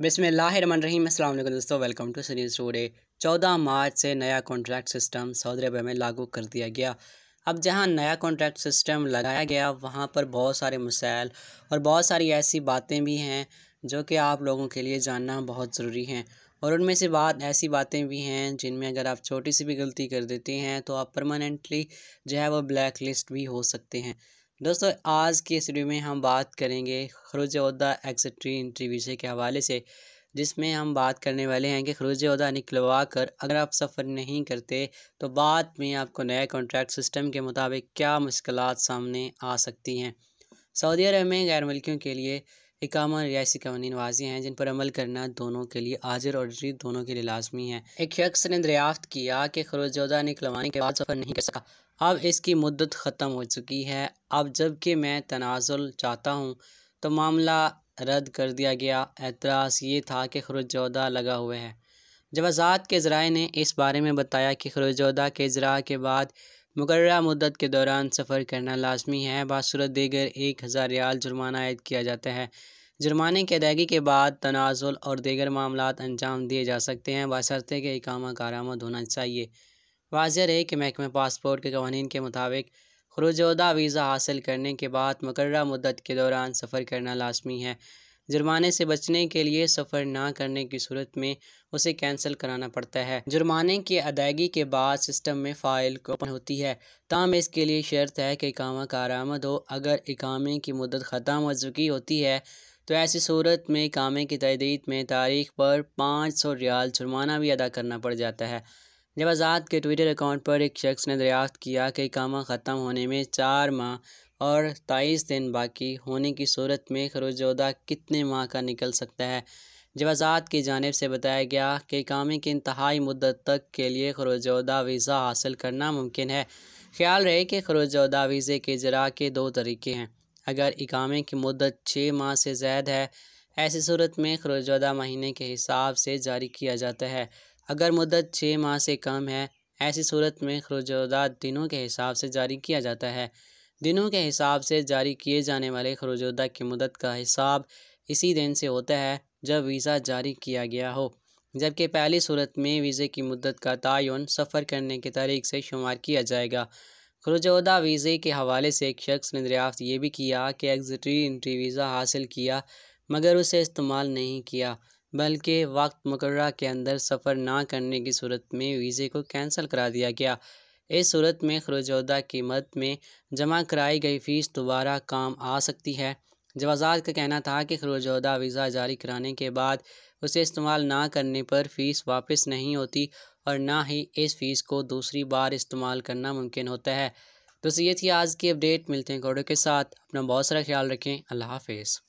बिसमीम अल्लाम दोस्तों, welcome to Sunny study चौदह मार्च से नया कॉन्ट्रैक्ट सिस्टम सऊदी अरब में लागू कर दिया गया। अब जहाँ नया कॉन्ट्रैक्ट सिस्टम लगाया गया, वहाँ पर बहुत सारे मसाइल और बहुत सारी ऐसी बातें भी हैं जो कि आप लोगों के लिए जानना बहुत ज़रूरी हैं। और उनमें से बात, ऐसी बातें भी हैं जिनमें अगर आप छोटी सी भी गलती कर देते हैं तो आप परमानेंटली जो है वो ब्लैक लिस्ट भी हो सकते हैं। दोस्तों, आज के इस वीडियो में हम बात करेंगे खरूज उदा एक्सट्री इंट्री से के हवाले से, जिसमें हम बात करने वाले हैं कि खरूज अहदा निकलवा कर अगर आप सफ़र नहीं करते तो बाद में आपको नए कॉन्ट्रैक्ट सिस्टम के मुताबिक क्या मुश्किल सामने आ सकती हैं। सऊदी अरब में गैर मुल्कियों के लिए इकामा रियासी कवानी वाजी हैं, जिन पर अमल करना दोनों के लिए हाजिर और जरीद दोनों के लिए लाजमी है। एक शख्स ने दरियाफ्त किया कि खरोजौदा निकलवाने के बाद सफ़र नहीं कर सका। अब इसकी मुद्दत ख़त्म हो चुकी है। अब जबकि मैं तनाजुल चाहता हूँ तो मामला रद्द कर दिया गया। एतराज़ ये था कि खरोजौदा लगा हुआ है। आज़ाद के ज़राए ने इस बारे में बताया कि खरोजौदा के ज़रा के बाद मुकर मुद्दत के दौरान सफ़र करना लाजमी है। बासूरत देगर एक हज़ार रियाल जुर्माना आयद किया जाता है। जुर्माने की अदायगी के बाद तनाजुल और दीगर मामला अंजाम दिए जा सकते हैं। बशर्ते के इकामा कारामद होना चाहिए। वाजह रहे कि महकमे पासपोर्ट के कवानीन के मुताबिक खरुजदा वीज़ा हासिल करने के बाद मुकर मुद्दत के दौरान सफ़र करना लाजमी है। जुर्माने से बचने के लिए सफ़र ना करने की सूरत में उसे कैंसिल कराना पड़ता है। जुर्माने की अदायगी के बाद सिस्टम में फ़ाइल ओपन होती है। ताम इसके लिए शर्त है कि इकामा कारामद हो। अगर इकामे की मदद ख़त्म हो चुकी होती है तो ऐसी सूरत में इकामे की तहदीद में तारीख पर पाँच सौ रियाल जुर्माना भी अदा करना पड़ जाता है। जब आज़ाद के ट्विटर अकाउंट पर एक शख्स ने दरियाफ्त किया कि इकामा ख़त्म होने में चार माह और तेईस दिन बाकी, होने की सूरत में खरोजोदा कितने माह का निकल सकता है? जब आज़ाद की जानब से बताया गया कि कामे की इंतहाई मुद्दत तक के लिए खरोजोदा वीज़ा हासिल करना मुमकिन है, ख्याल रहे कि खरोजोदा वीज़े के जरा के दो तरीके हैं। अगर इकामे की मुद्दत छः माह से ज़्यादा है, ऐसी सूरत में खरोजोदा महीने के हिसाब से जारी किया जाता है। अगर मुद्दत छः माह से कम है, ऐसी सूरत में खरोजोदा दिनों के हिसाब से जारी किया जाता है। दिनों के हिसाब से जारी किए जाने वाले खरोजदा की मदद का हिसाब इसी दिन से होता है, जब वीज़ा जारी किया गया हो। जबकि पहली सूरत में वीज़े की मुद्दत का तयन सफ़र करने की तारीख से शुमार किया जाएगा। खरुजदा वीज़े के हवाले से एक शख्स ने दरियाफ्त ये भी किया कि एग्जिटरी इंट्री वीज़ा हासिल किया, मगर उसे इस्तेमाल नहीं किया। बल्कि वक्त मुकर्रा के अंदर सफ़र ना करने की सूरत में वीज़े को कैंसिल करा दिया गया। इस सूरत में खरोजदा कीमत में जमा कराई गई फ़ीस दोबारा काम आ सकती है। जवाजात का कहना था कि खरोजदा वीज़ा जारी कराने के बाद उसे इस्तेमाल ना करने पर फ़ीस वापस नहीं होती और ना ही इस फ़ीस को दूसरी बार इस्तेमाल करना मुमकिन होता है। तो ये थी आज की अपडेट, मिलते हैं कोडो के साथ। अपना बहुत सारा ख्याल रखें। अल्लाह हाफिज़।